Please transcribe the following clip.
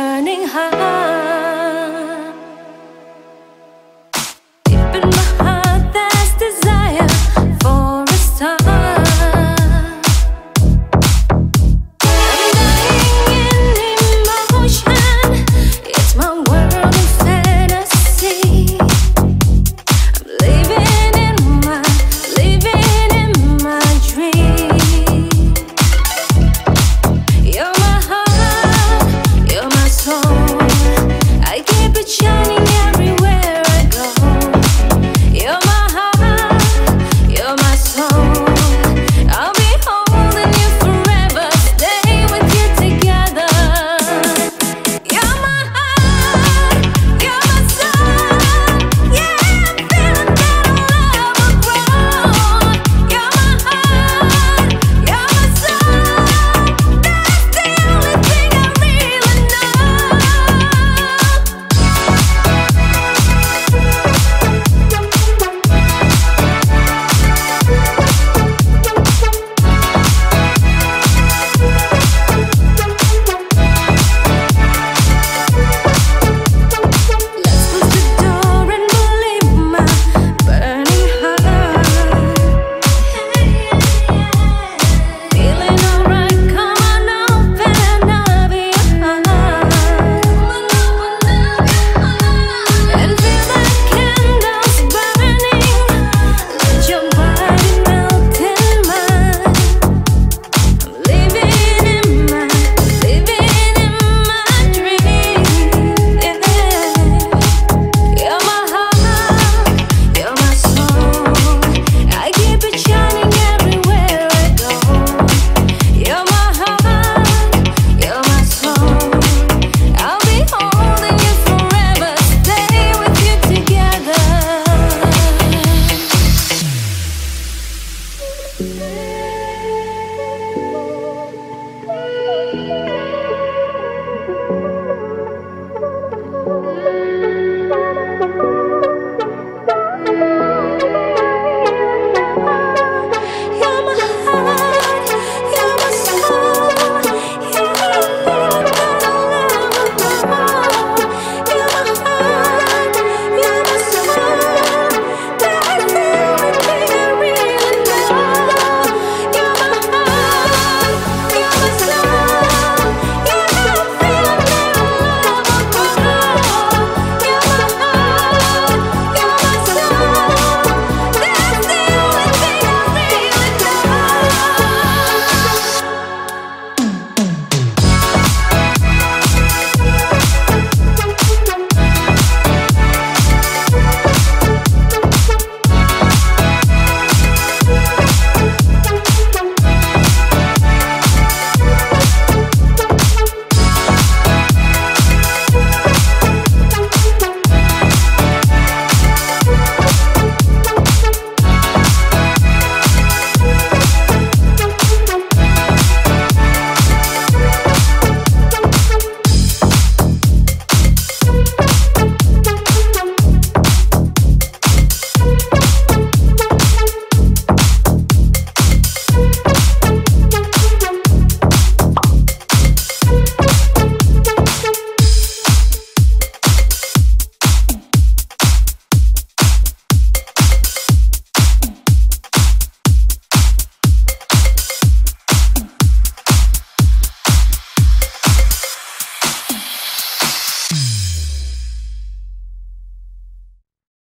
burning high.